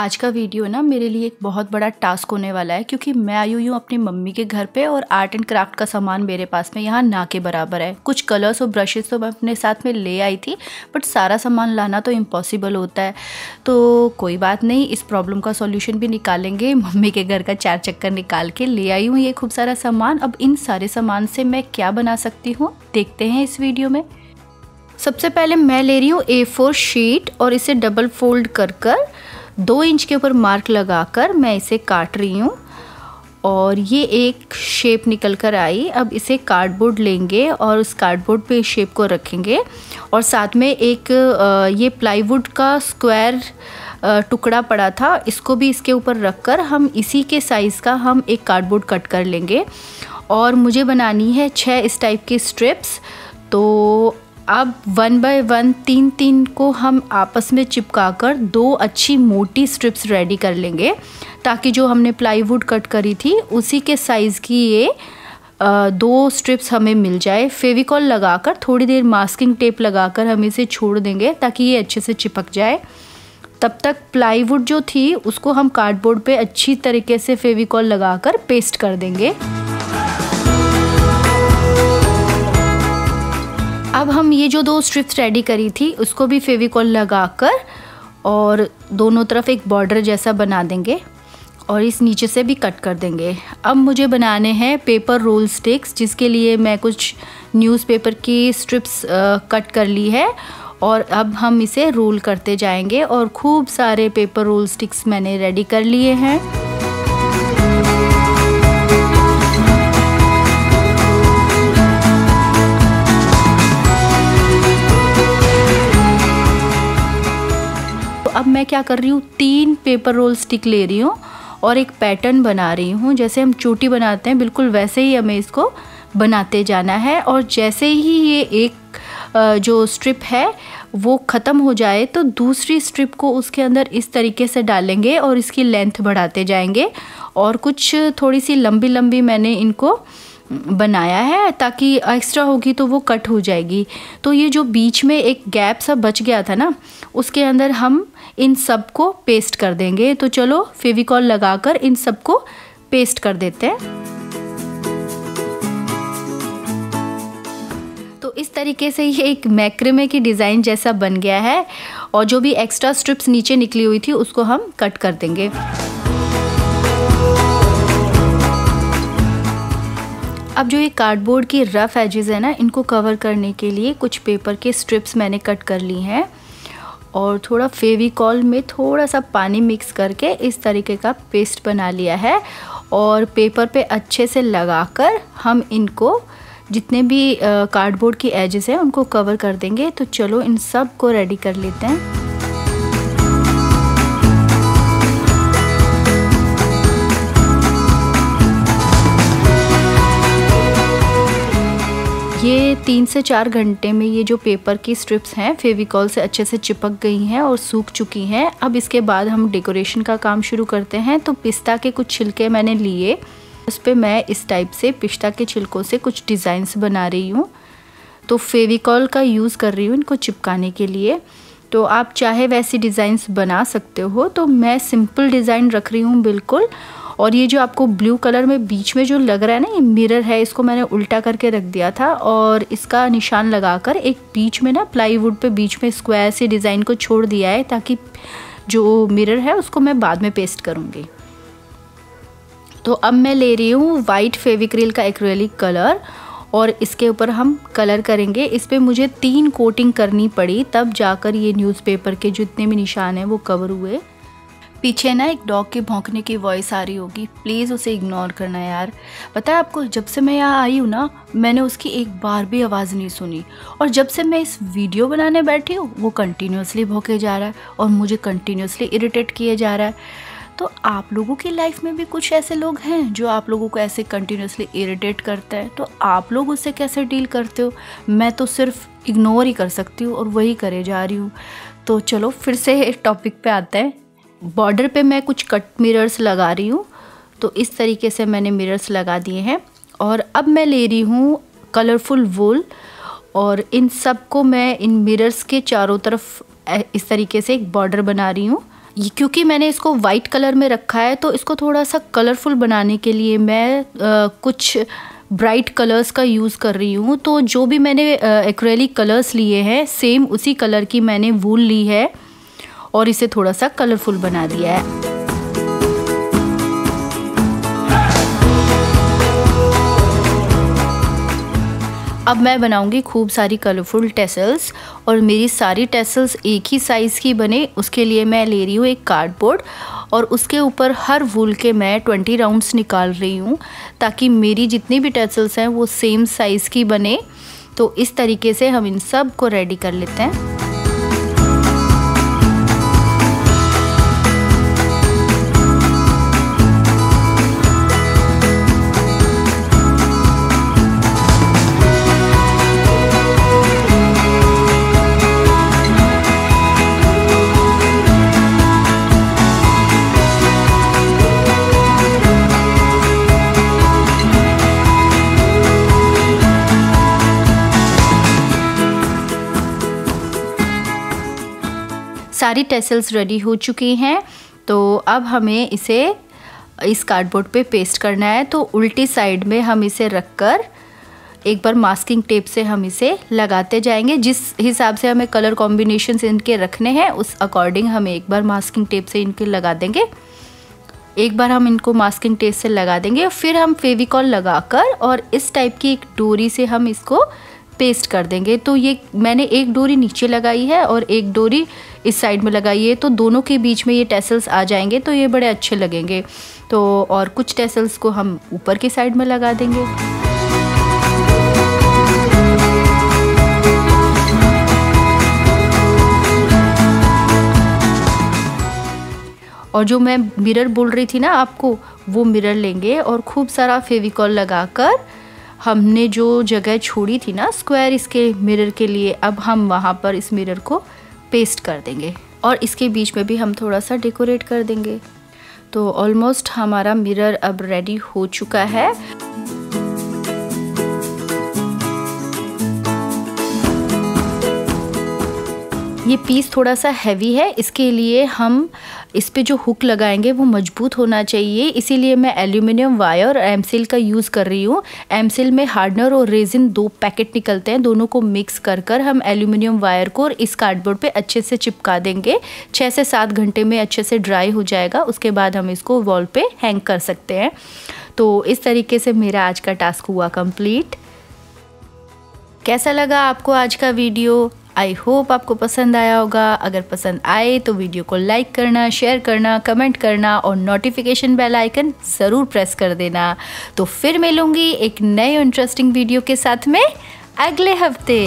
आज का वीडियो ना मेरे लिए एक बहुत बड़ा टास्क होने वाला है, क्योंकि मैं आई हूँ अपनी मम्मी के घर पे और आर्ट एंड क्राफ्ट का सामान मेरे पास में यहाँ ना के बराबर है। कुछ कलर्स और ब्रशेस तो मैं अपने साथ में ले आई थी बट सारा सामान लाना तो इम्पॉसिबल होता है। तो कोई बात नहीं, इस प्रॉब्लम का सोल्यूशन भी निकालेंगे। मम्मी के घर का चार चक्कर निकाल के ले आई हूँ ये खूब सारा सामान। अब इन सारे सामान से मैं क्या बना सकती हूँ, देखते हैं इस वीडियो में। सबसे पहले मैं ले रही हूँ ए फोर शीट और इसे डबल फोल्ड कर कर दो इंच के ऊपर मार्क लगाकर मैं इसे काट रही हूँ और ये एक शेप निकल कर आई। अब इसे कार्डबोर्ड लेंगे और उस कार्डबोर्ड पे शेप को रखेंगे और साथ में एक ये प्लाईवुड का स्क्वायर टुकड़ा पड़ा था। इसको भी इसके ऊपर रख कर हम इसी के साइज़ का हम एक कार्डबोर्ड कट कर लेंगे। और मुझे बनानी है छः इस टाइप की स्ट्रिप्स तो अब वन बाय वन, तीन तीन को हम आपस में चिपका कर दो अच्छी मोटी स्ट्रिप्स रेडी कर लेंगे, ताकि जो हमने प्लाईवुड कट करी थी, उसी के साइज़ की ये दो स्ट्रिप्स हमें मिल जाए। फेविकॉल लगाकर, थोड़ी देर मास्किंग टेप लगाकर हम इसे छोड़ देंगे, ताकि ये अच्छे से चिपक जाए। तब तक प्लाईवुड जो थी, उसको हम कार्डबोर्ड पे अच्छी तरीके से फेविकॉल लगाकर पेस्ट कर देंगे। हम ये जो दो स्ट्रिप्स रेडी करी थी, उसको भी फेविकॉल लगाकर और दोनों तरफ़ एक बॉर्डर जैसा बना देंगे और इस नीचे से भी कट कर देंगे। अब मुझे बनाने हैं पेपर रोल स्टिक्स जिसके लिए मैं कुछ न्यूज़पेपर की स्ट्रिप्स कट कर ली है और अब हम इसे रोल करते जाएँगे और खूब सारे पेपर रोल स्टिक्स मैंने रेडी कर लिए हैं। अब मैं क्या कर रही हूँ? तीन पेपर रोल स्टिक ले रही हूँ और एक पैटर्न बना रही हूँ। जैसे हम चोटी बनाते हैं, बिल्कुल वैसे ही हमें इसको बनाते जाना है और जैसे ही ये एक जो स्ट्रिप है, वो ख़त्म हो जाए तो दूसरी स्ट्रिप को उसके अंदर इस तरीके से डालेंगे और इसकी लेंथ बढ़ाते जाएँगे और कुछ थोड़ी सी लंबी लंबी मैंने इनको बनाया है ताकि एक्स्ट्रा होगी तो वो कट हो जाएगी। तो ये जो बीच में एक गैप सा बच गया था ना, उसके अंदर हम इन सबको पेस्ट कर देंगे। तो चलो, फेविकॉल लगाकर इन सबको पेस्ट कर देते हैं। तो इस तरीके से ये एक मैक्रेमे की डिज़ाइन जैसा बन गया है और जो भी एक्स्ट्रा स्ट्रिप्स नीचे निकली हुई थी, उसको हम कट कर देंगे। अब जो ये कार्डबोर्ड की रफ़ एजेस है ना, इनको कवर करने के लिए कुछ पेपर के स्ट्रिप्स मैंने कट कर ली हैं। और थोड़ा फेविकॉल में थोड़ा सा पानी मिक्स करके इस तरीके का पेस्ट बना लिया है और पेपर पे अच्छे से लगाकर हम इनको जितने भी कार्डबोर्ड की एजेस हैं, उनको कवर कर देंगे। तो चलो इन सबको रेडी कर लेते हैं। तीन से चार घंटे में ये जो पेपर की स्ट्रिप्स हैं, फेविकॉल से अच्छे से चिपक गई हैं और सूख चुकी हैं। अब इसके बाद हम डेकोरेशन का काम शुरू करते हैं। तो पिस्ता के कुछ छिलके मैंने लिए। उस पर मैं इस टाइप से पिस्ता के छिलकों से कुछ डिज़ाइंस बना रही हूँ। तो फेविकॉल का यूज़ कर रही हूँ इनको चिपकाने के लिए। तो आप चाहे वैसी डिज़ाइंस बना सकते हो। तो मैं सिंपल डिज़ाइन रख रही हूँ बिल्कुल। और ये जो आपको ब्लू कलर में बीच में जो लग रहा है ना, ये मिरर है, इसको मैंने उल्टा करके रख दिया था और इसका निशान लगाकर एक बीच में ना प्लाईवुड पे बीच में स्क्वायर से डिज़ाइन को छोड़ दिया है ताकि जो मिरर है उसको मैं बाद में पेस्ट करूँगी। तो अब मैं ले रही हूँ वाइट फेविक्रिल का एक्रेलिक कलर और इसके ऊपर हम कलर करेंगे। इस पर मुझे तीन कोटिंग करनी पड़ी, तब जाकर ये न्यूज़पेपर के जितने भी निशान हैं वो कवर हुए। पीछे ना एक डॉग के भौंकने की वॉइस आ रही होगी। प्लीज़ उसे इग्नोर करना यार। पता है आपको, जब से मैं यहाँ आई हूँ ना, मैंने उसकी एक बार भी आवाज़ नहीं सुनी। और जब से मैं इस वीडियो बनाने बैठी हूँ, वो कंटिन्यूसली भौंके जा रहा है और मुझे कंटिन्यूसली इरिटेट किए जा रहा है। तो आप लोगों की लाइफ में भी कुछ ऐसे लोग हैं जो आप लोगों को ऐसे कंटिन्यूसली इरिटेट करते हैं? तो आप लोग उससे कैसे डील करते हो? मैं तो सिर्फ़ इग्नोर ही कर सकती हूँ और वही करे जा रही हूँ। तो चलो, फिर से टॉपिक पे आते हैं। बॉर्डर पे मैं कुछ कट मिरर्स लगा रही हूँ तो इस तरीके से मैंने मिरर्स लगा दिए हैं। और अब मैं ले रही हूँ कलरफुल वूल और इन सबको मैं इन मिरर्स के चारों तरफ़ इस तरीके से एक बॉर्डर बना रही हूँ। क्योंकि मैंने इसको वाइट कलर में रखा है तो इसको थोड़ा सा कलरफुल बनाने के लिए मैं आ, कुछ ब्राइट कलर्स का यूज़ कर रही हूँ। तो जो भी मैंने एक्रेलिक कलर्स लिए हैं सेम उसी कलर की मैंने वूल ली है। और इसे थोड़ा सा कलरफुल बना दिया है। अब मैं बनाऊँगी खूब सारी कलरफुल टेसल्स और मेरी सारी टेसल्स एक ही साइज़ की बने। उसके लिए मैं ले रही हूँ एक कार्डबोर्ड और उसके ऊपर हर वूल के मैं ट्वेंटी राउंड्स निकाल रही हूँ ताकि मेरी जितनी भी टेसल्स हैं वो सेम साइज़ की बने। तो इस तरीके से हम इन सबको रेडी कर लेते हैं। सारी टेसल्स रेडी हो चुकी हैं। तो अब हमें इसे, इस कार्डबोर्ड पे पेस्ट करना है। तो उल्टी साइड में हम इसे रख कर एक बार मास्किंग टेप से हम इसे लगाते जाएँगे। जिस हिसाब से हमें कलर कॉम्बिनेशन इनके रखने हैं, उस अकॉर्डिंग हम एक बार मास्किंग टेप से इनके लगा देंगे। एक बार हम इनको मास्किंग टेप से लगा देंगे। फिर हम फेविकॉल लगाकर और इस टाइप की एक डोरी से हम इसको पेस्ट कर देंगे। तो ये मैंने एक डोरी नीचे लगाई है और एक डोरी इस साइड में लगाई है। तो दोनों के बीच में ये टेसल्स आ जाएँगे तो ये बड़े अच्छे लगेंगे। तो और कुछ टेसल्स को हम ऊपर के साइड में लगा देंगे। और जो मैं मिरर बोल रही थी ना आपको, वो मिरर लेंगे और खूब सारा फेविकॉल लगाकर हमने जो जगह छोड़ी थी ना स्क्वायर इसके मिरर के लिए, अब हम वहाँ पर इस मिरर को पेस्ट कर देंगे। और इसके बीच में भी हम थोड़ा सा डेकोरेट कर देंगे। तो ऑलमोस्ट हमारा मिरर अब रेडी हो चुका है। ये पीस थोड़ा सा हैवी है, इसके लिए हम इस पे जो हुक लगाएँगे वो मज़बूत होना चाहिए। इसीलिए मैं एल्यूमिनियम वायर और एमसिल का यूज़ कर रही हूँ। एमसिल में हार्डनर और रेजिन दो पैकेट निकलते हैं, दोनों को मिक्स कर कर हम एल्यूमिनियम वायर को और इस कार्डबोर्ड पे अच्छे से चिपका देंगे। छः से सात घंटे में अच्छे से ड्राई हो जाएगा, उसके बाद हम इसको वॉल पे हैंग कर सकते हैं। तो इस तरीके से मेरा आज का टास्क हुआ कंप्लीट कैसा लगा आपको आज का वीडियो आई होप आपको पसंद आया होगा। अगर पसंद आए तो वीडियो को लाइक करना शेयर करना कमेंट करना और नोटिफिकेशन बेल आइकन ज़रूर प्रेस कर देना। तो फिर मिलूँगी एक नए इंटरेस्टिंग वीडियो के साथ में। अगले हफ़्ते।